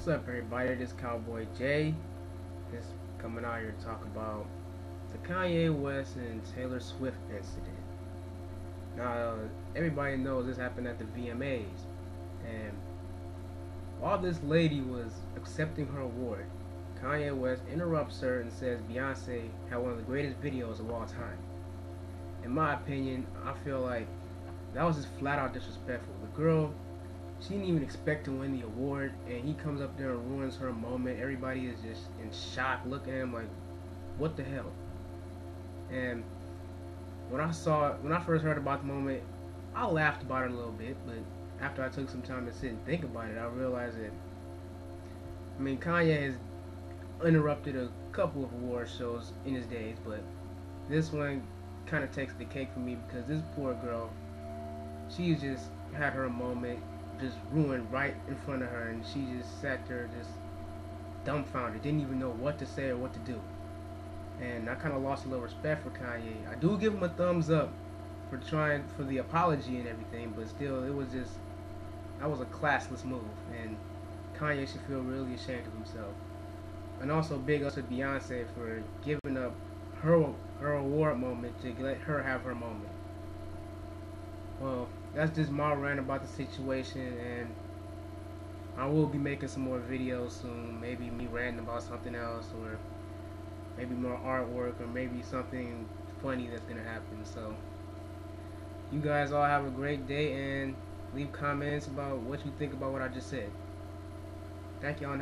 What's up, everybody? This Cowboy J. Just coming out here to talk about the Kanye West and Taylor Swift incident. Now, everybody knows this happened at the VMAs, and while this lady was accepting her award, Kanye West interrupts her and says Beyonce had one of the greatest videos of all time. In my opinion, I feel like that was just flat out disrespectful. The girl she didn't even expect to win the award, and he comes up there and ruins her moment. Everybody is just in shock, looking at him like, "What the hell?" And when I saw, when I first heard about the moment, I laughed about it a little bit, but after I took some time to sit and think about it, I realized that, I mean, Kanye has interrupted a couple of award shows in his days, but this one kind of takes the cake for me because this poor girl, she just had her moment just ruined right in front of her, and she just sat there just dumbfounded, didn't even know what to say or what to do. And I kind of lost a little respect for Kanye. I do give him a thumbs up for trying for the apology and everything, but still, it was just that was a classless move, and Kanye should feel really ashamed of himself. And also, big up to Beyonce for giving up her her award moment to let her have her moment. Well, that's just my rant about the situation, and I will be making some more videos soon. Maybe me ranting about something else, or maybe more artwork, or maybe something funny that's gonna happen. So, you guys all have a great day, and leave comments about what you think about what I just said. Thank y'all.